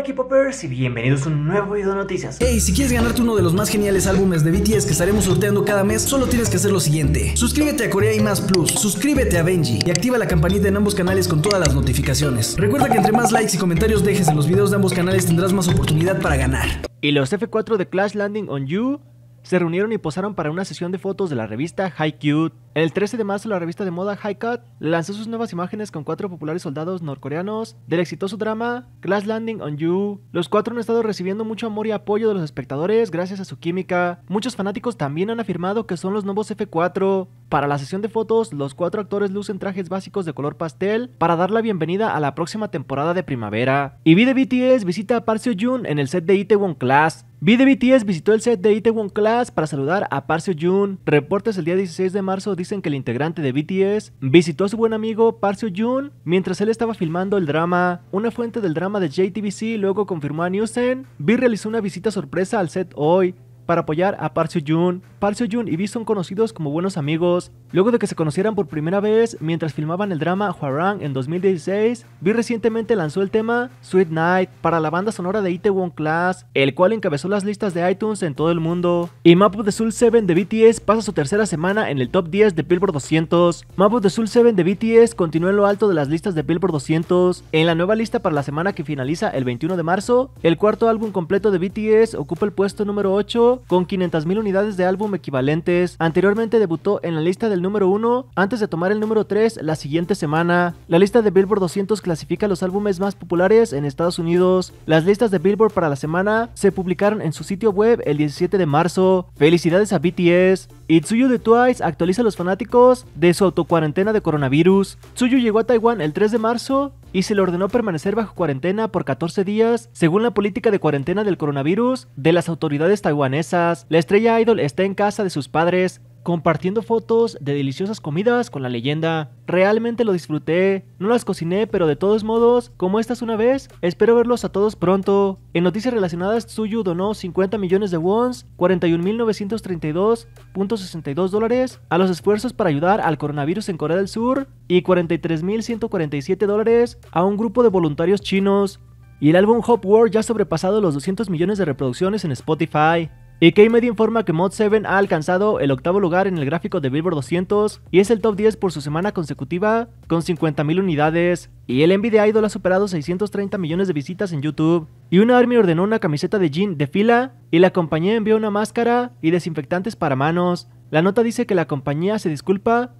Hola K-Popers y bienvenidos a un nuevo video de noticias. Hey, si quieres ganarte uno de los más geniales álbumes de BTS que estaremos sorteando cada mes, solo tienes que hacer lo siguiente. Suscríbete a Corea y Más Plus, suscríbete a Benji y activa la campanita en ambos canales con todas las notificaciones. Recuerda que entre más likes y comentarios dejes en los videos de ambos canales tendrás más oportunidad para ganar. Y los F4 de Clash Landing on You se reunieron y posaron para una sesión de fotos de la revista High Cute. El 13 de marzo la revista de moda High Cut lanzó sus nuevas imágenes con cuatro populares soldados norcoreanos del exitoso drama Clash Landing on You. Los cuatro han estado recibiendo mucho amor y apoyo de los espectadores gracias a su química. Muchos fanáticos también han afirmado que son los nuevos F4. Para la sesión de fotos, los cuatro actores lucen trajes básicos de color pastel para dar la bienvenida a la próxima temporada de primavera. Y V de BTS visita a Park Jun en el set de Itaewon Class. V de BTS visitó el set de Itaewon Class para saludar a Park Jun. Reportes el día 16 de marzo dicen que el integrante de BTS visitó a su buen amigo Park Jun mientras él estaba filmando el drama. Una fuente del drama de JTBC luego confirmó a Newsen. V realizó una visita sorpresa al set hoy para apoyar a Park Seo-joon. Park Seo-joon y V son conocidos como buenos amigos. Luego de que se conocieran por primera vez mientras filmaban el drama Hwarang en 2016, V recientemente lanzó el tema Sweet Night para la banda sonora de Itaewon Class, el cual encabezó las listas de iTunes en todo el mundo. Y Map of the Soul 7 de BTS pasa su tercera semana en el top 10 de Billboard 200. Map of the Soul 7 de BTS continúa en lo alto de las listas de Billboard 200. En la nueva lista para la semana que finaliza el 21 de marzo, el cuarto álbum completo de BTS ocupa el puesto número 8 con 500.000 unidades de álbum equivalentes. Anteriormente debutó en la lista del número 1 antes de tomar el número 3 la siguiente semana. La lista de Billboard 200 clasifica los álbumes más populares en Estados Unidos. Las listas de Billboard para la semana se publicaron en su sitio web el 17 de marzo. Felicidades a BTS. Y Tsuyu de Twice actualiza a los fanáticos de su autocuarentena de coronavirus. Tsuyu llegó a Taiwán el 3 de marzo y se le ordenó permanecer bajo cuarentena por 14 días, según la política de cuarentena del coronavirus de las autoridades taiwanesas. La estrella idol está en casa de sus padres, compartiendo fotos de deliciosas comidas con la leyenda. Realmente lo disfruté, no las cociné, pero de todos modos, como estas una vez, espero verlos a todos pronto. En noticias relacionadas, Tsuyu donó 50 millones de wons, 41.932.62 dólares, a los esfuerzos para ayudar al coronavirus en Corea del Sur y 43.147 dólares a un grupo de voluntarios chinos. Y el álbum Hop World ya ha sobrepasado los 200 millones de reproducciones en Spotify. Y K-Media informa que Mod 7 ha alcanzado el octavo lugar en el gráfico de Billboard 200 y es el top 10 por su semana consecutiva con 50.000 unidades. Y el de Idol ha superado 630 millones de visitas en YouTube. Y una Army ordenó una camiseta de jean de fila y la compañía envió una máscara y desinfectantes para manos. La nota dice que la compañía se disculpa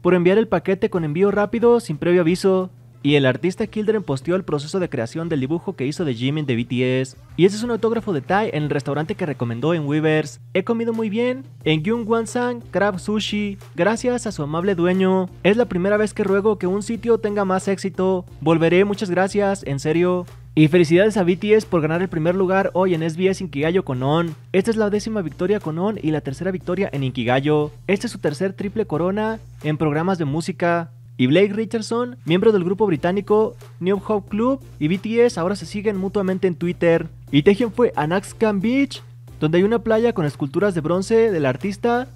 por enviar el paquete con envío rápido sin previo aviso. Y el artista Kildren posteó el proceso de creación del dibujo que hizo de Jimin de BTS. Y ese es un autógrafo de Tai en el restaurante que recomendó en Weavers. He comido muy bien en Gyungwan-san Crab Sushi, gracias a su amable dueño. Es la primera vez que ruego que un sitio tenga más éxito. Volveré, muchas gracias, en serio. Y felicidades a BTS por ganar el primer lugar hoy en SBS Inkigayo con On. Esta es la décima victoria con On y la tercera victoria en Inkigayo. Este es su tercer triple corona en programas de música. Y Blake Richardson, miembro del grupo británico New Hope Club y BTS ahora se siguen mutuamente en Twitter. Y Taehyung fue a Naxcan Beach, donde hay una playa con esculturas de bronce del artista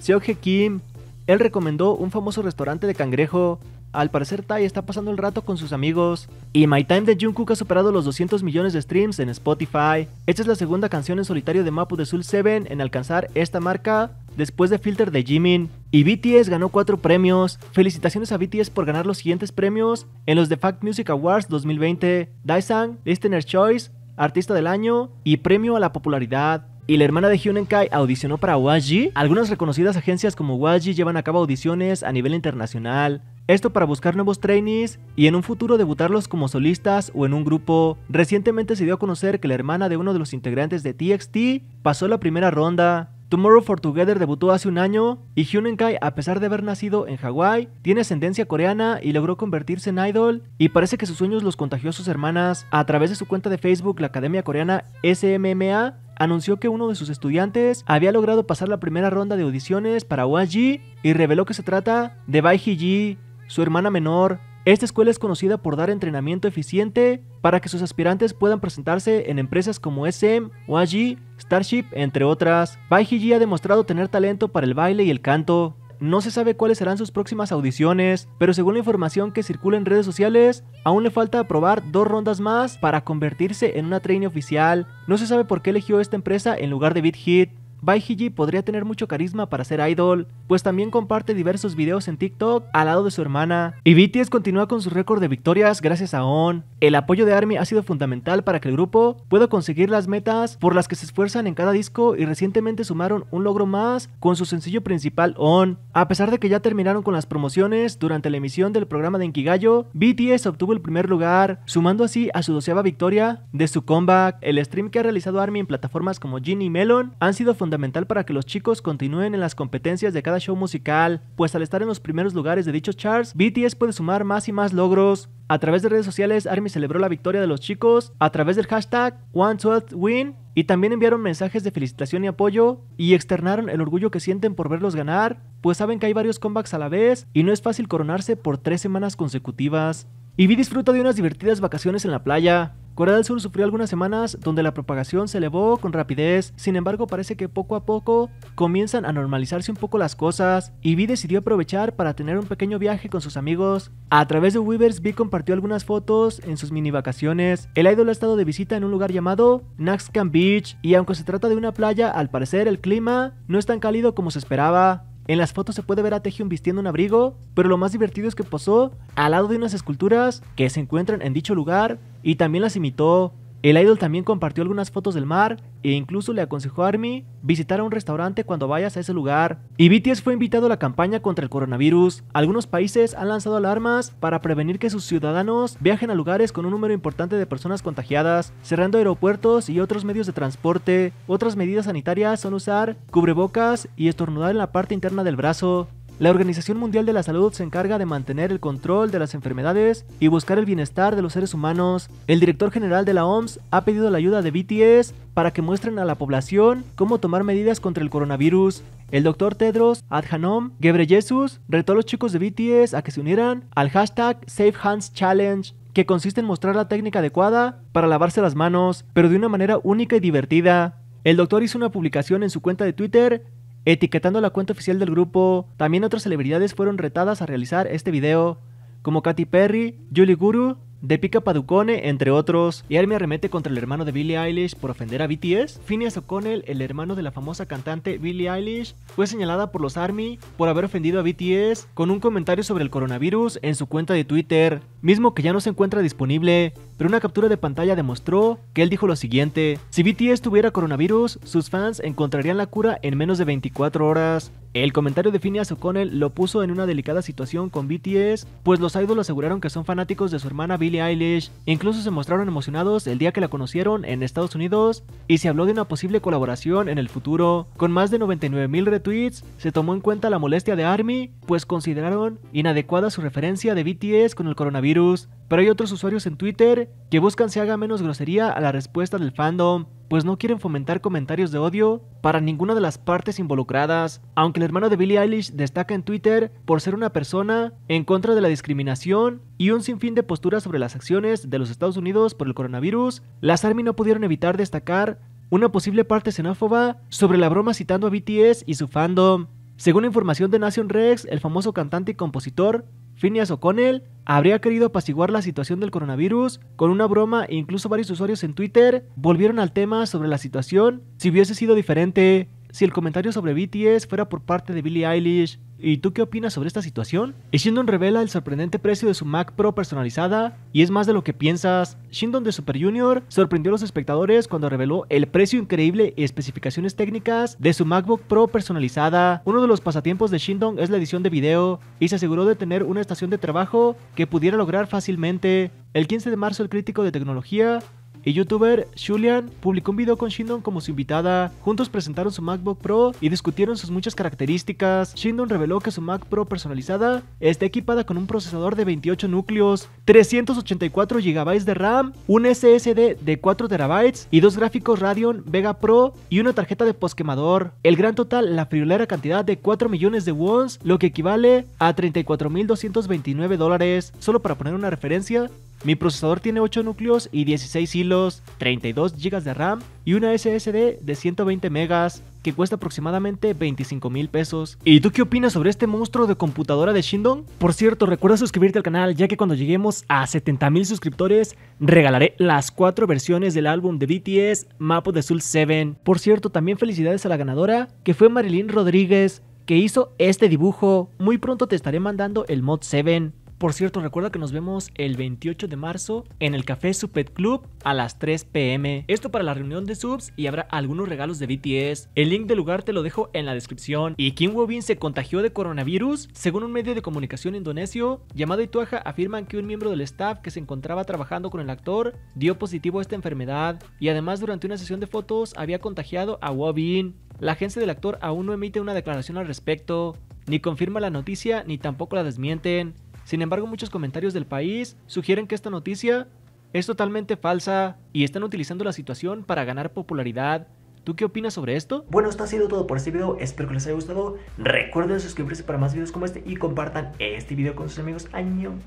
Seoge Kim. Él recomendó un famoso restaurante de cangrejo. Al parecer Tai está pasando el rato con sus amigos. Y My Time de Jungkook ha superado los 200 millones de streams en Spotify. Esta es la segunda canción en solitario de Mapu de Soul 7 en alcanzar esta marca después de Filter de Jimin. Y BTS ganó cuatro premios. Felicitaciones a BTS por ganar los siguientes premios en los The Fact Music Awards 2020, Daesang, Listener's Choice, Artista del Año y Premio a la Popularidad. Y la hermana de Hyunen Kai audicionó para YG. Algunas reconocidas agencias como YG llevan a cabo audiciones a nivel internacional. Esto para buscar nuevos trainees y en un futuro debutarlos como solistas o en un grupo. Recientemente se dio a conocer que la hermana de uno de los integrantes de TXT pasó la primera ronda. Tomorrow for Together debutó hace un año y Hyunen Kai, a pesar de haber nacido en Hawái, tiene ascendencia coreana y logró convertirse en idol y parece que sus sueños los contagió a sus hermanas. A través de su cuenta de Facebook, la Academia Coreana SMMA anunció que uno de sus estudiantes había logrado pasar la primera ronda de audiciones para YG y reveló que se trata de Bai Ji, su hermana menor. Esta escuela es conocida por dar entrenamiento eficiente para que sus aspirantes puedan presentarse en empresas como SM, YG, Starship, entre otras. Bai Ji ha demostrado tener talento para el baile y el canto. no se sabe cuáles serán sus próximas audiciones, pero según la información que circula en redes sociales, aún le falta aprobar dos rondas más para convertirse en una trainee oficial. No se sabe por qué eligió esta empresa en lugar de Beat Hit, Baihiji podría tener mucho carisma para ser idol, pues también comparte diversos videos en TikTok al lado de su hermana. Y BTS continúa con su récord de victorias gracias a ON. El apoyo de ARMY ha sido fundamental para que el grupo pueda conseguir las metas por las que se esfuerzan en cada disco y recientemente sumaron un logro más con su sencillo principal ON. A pesar de que ya terminaron con las promociones durante la emisión del programa de Inkigayo, BTS obtuvo el primer lugar, sumando así a su doceava victoria de su comeback. El stream que ha realizado ARMY en plataformas como Genie y Melon han sido fundamentales fundamental para que los chicos continúen en las competencias de cada show musical, pues al estar en los primeros lugares de dichos charts, BTS puede sumar más y más logros. A través de redes sociales, ARMY celebró la victoria de los chicos a través del hashtag OneTwelfthWin y también enviaron mensajes de felicitación y apoyo y externaron el orgullo que sienten por verlos ganar, pues saben que hay varios comebacks a la vez y no es fácil coronarse por tres semanas consecutivas. Y vi disfruta de unas divertidas vacaciones en la playa. Corea del Sur sufrió algunas semanas donde la propagación se elevó con rapidez, sin embargo parece que poco a poco comienzan a normalizarse un poco las cosas y Vi decidió aprovechar para tener un pequeño viaje con sus amigos. A través de Weavers, Vi compartió algunas fotos en sus mini vacaciones. El idol ha estado de visita en un lugar llamado Naxcan Beach y aunque se trata de una playa, al parecer el clima no es tan cálido como se esperaba. En las fotos se puede ver a Taehyung vistiendo un abrigo, pero lo más divertido es que posó al lado de unas esculturas que se encuentran en dicho lugar y también las imitó. El idol también compartió algunas fotos del mar e incluso le aconsejó a ARMY visitar un restaurante cuando vayas a ese lugar. Y BTS fue invitado a la campaña contra el coronavirus. Algunos países han lanzado alarmas para prevenir que sus ciudadanos viajen a lugares con un número importante de personas contagiadas, cerrando aeropuertos y otros medios de transporte. Otras medidas sanitarias son usar cubrebocas y estornudar en la parte interna del brazo. La Organización Mundial de la Salud se encarga de mantener el control de las enfermedades y buscar el bienestar de los seres humanos. El director general de la OMS ha pedido la ayuda de BTS para que muestren a la población cómo tomar medidas contra el coronavirus. El doctor Tedros Adhanom Ghebreyesus retó a los chicos de BTS a que se unieran al hashtag Safe Hands Challenge que consiste en mostrar la técnica adecuada para lavarse las manos, pero de una manera única y divertida. El doctor hizo una publicación en su cuenta de Twitter etiquetando la cuenta oficial del grupo. También otras celebridades fueron retadas a realizar este video, como Katy Perry, Julie Guru, Deepika Padukone, entre otros. Y Army arremete contra el hermano de Billie Eilish por ofender a BTS. Phineas O'Connell, el hermano de la famosa cantante Billie Eilish, fue señalada por los Army por haber ofendido a BTS con un comentario sobre el coronavirus en su cuenta de Twitter, mismo que ya no se encuentra disponible, pero una captura de pantalla demostró que él dijo lo siguiente, si BTS tuviera coronavirus, sus fans encontrarían la cura en menos de 24 horas. El comentario de Phineas O'Connell lo puso en una delicada situación con BTS, pues los idols aseguraron que son fanáticos de su hermana Billie Eilish, incluso se mostraron emocionados el día que la conocieron en Estados Unidos y se habló de una posible colaboración en el futuro. Con más de 99 mil retweets, se tomó en cuenta la molestia de ARMY, pues consideraron inadecuada su referencia de BTS con el coronavirus, pero hay otros usuarios en Twitter que buscan se haga menos grosería a la respuesta del fandom, pues no quieren fomentar comentarios de odio para ninguna de las partes involucradas, aunque el hermano de Billie Eilish destaca en Twitter por ser una persona en contra de la discriminación y un sinfín de posturas sobre las acciones de los Estados Unidos por el coronavirus, las ARMY no pudieron evitar destacar una posible parte xenófoba sobre la broma citando a BTS y su fandom. Según información de Nation Rex, el famoso cantante y compositor Phineas O'Connell habría querido apaciguar la situación del coronavirus con una broma e incluso varios usuarios en Twitter volvieron al tema sobre la situación si hubiese sido diferente, si el comentario sobre BTS fuera por parte de Billie Eilish. ¿Y tú qué opinas sobre esta situación? Y Shindon revela el sorprendente precio de su Mac Pro personalizada y es más de lo que piensas. Shindon de Super Junior sorprendió a los espectadores cuando reveló el precio increíble y especificaciones técnicas de su MacBook Pro personalizada. Uno de los pasatiempos de Shindon es la edición de video y se aseguró de tener una estación de trabajo que pudiera lograr fácilmente. El 15 de marzo el crítico de tecnología el youtuber Julian publicó un video con Shindon como su invitada. Juntos presentaron su MacBook Pro y discutieron sus muchas características. Shindon reveló que su Mac Pro personalizada está equipada con un procesador de 28 núcleos, 384 GB de RAM, un SSD de 4 TB y dos gráficos Radeon Vega Pro y una tarjeta de posquemador. El gran total, la friolera cantidad de 4 millones de wons, lo que equivale a 34.229 dólares. Solo para poner una referencia, mi procesador tiene 8 núcleos y 16 hilos, 32 GB de RAM y una SSD de 120 megas. que cuesta aproximadamente 25 mil pesos. ¿Y tú qué opinas sobre este monstruo de computadora de Shindong? Por cierto, recuerda suscribirte al canal ya que cuando lleguemos a 70 mil suscriptores regalaré las cuatro versiones del álbum de BTS Map of the Soul 7. Por cierto, también felicidades a la ganadora que fue Marilyn Rodríguez que hizo este dibujo. Muy pronto te estaré mandando el mod 7. Por cierto, recuerda que nos vemos el 28 de marzo en el Café Supet Club a las 3 pm. Esto para la reunión de subs y habrá algunos regalos de BTS. El link del lugar te lo dejo en la descripción. ¿Y Kim Woo-bin se contagió de coronavirus? Según un medio de comunicación indonesio llamado Ituaja, afirman que un miembro del staff que se encontraba trabajando con el actor dio positivo a esta enfermedad y además durante una sesión de fotos había contagiado a Woo-bin. La agencia del actor aún no emite una declaración al respecto, ni confirma la noticia ni tampoco la desmienten. Sin embargo, muchos comentarios del país sugieren que esta noticia es totalmente falsa y están utilizando la situación para ganar popularidad. ¿Tú qué opinas sobre esto? Bueno, esto ha sido todo por este video. Espero que les haya gustado. Recuerden suscribirse para más videos como este y compartan este video con sus amigos. Año.